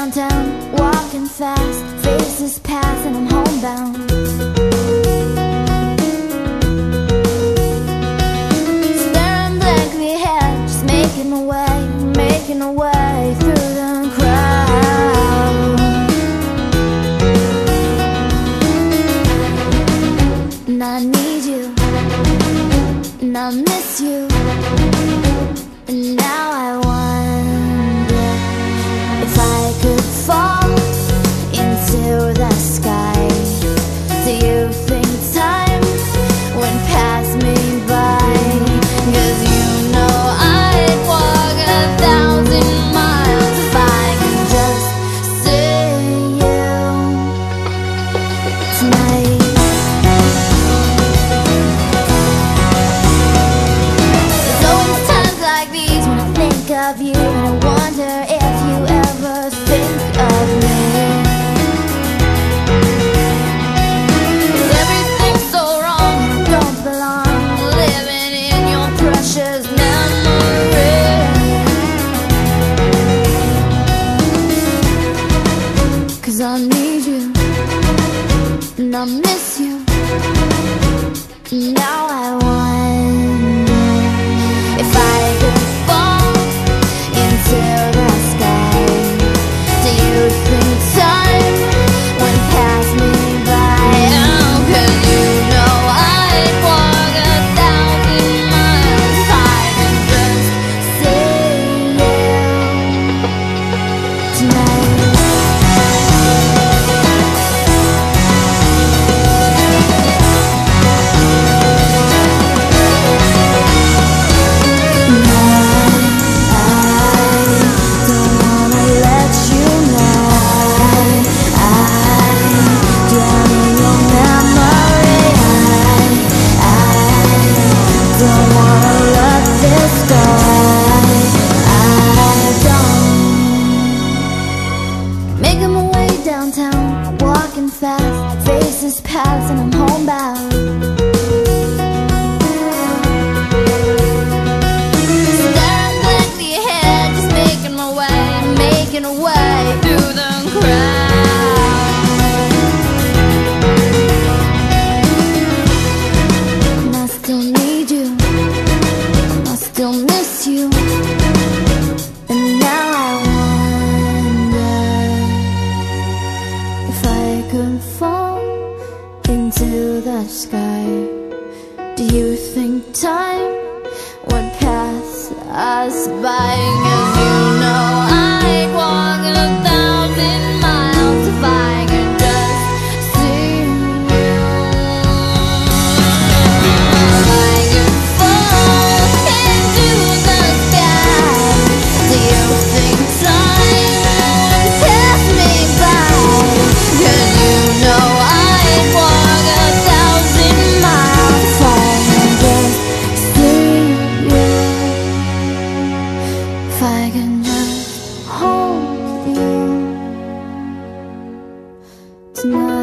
downtown, walking fast Faces pass and I'm homebound. Staring blankly ahead, just making a way Making a way you And I wonder if you ever think of me. Everything's so wrong don't belong. Living in your precious Cause I need you and I miss you. Now I wonder fast, faces and I'm homebound. Staring blankly ahead, just making my way, making way through the crowd. And I still need you, I still miss you, and now I wonder if I could fall into the sky. Do you think time would pass us by? You tonight.